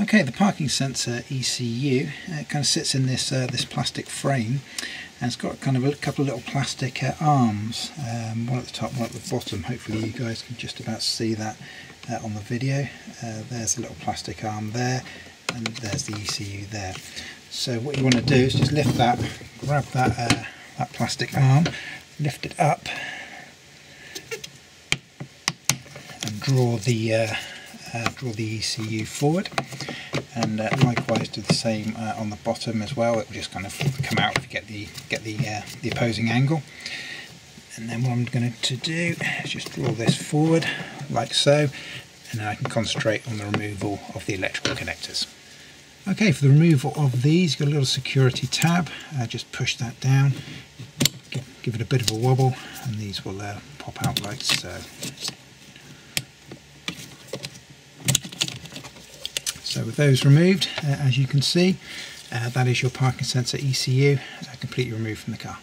Okay, the parking sensor ECU uh, kind of sits in this uh, this plastic frame, and it's got kind of a couple of little plastic uh, arms, um, one at the top, one at the bottom. Hopefully, you guys can just about see that uh, on the video. Uh, there's a little plastic arm there, and there's the ECU there. So what you want to do is just lift that, grab that that plastic arm, lift it up, and draw the draw the ECU forward. And uh, likewise do the same uh, on the bottom as well. It will just kind of come out if you get the get the uh, the opposing angle. And then what I'm going to do is just draw this forward like so. And then I can concentrate on the removal of the electrical connectors. Okay, for the removal of these, you've got a little security tab, uh, just push that down, give, give, it a bit of a wobble, and these will uh, pop out like so. So with those removed, uh, as you can see, uh, that is your parking sensor ECU uh, completely removed from the car.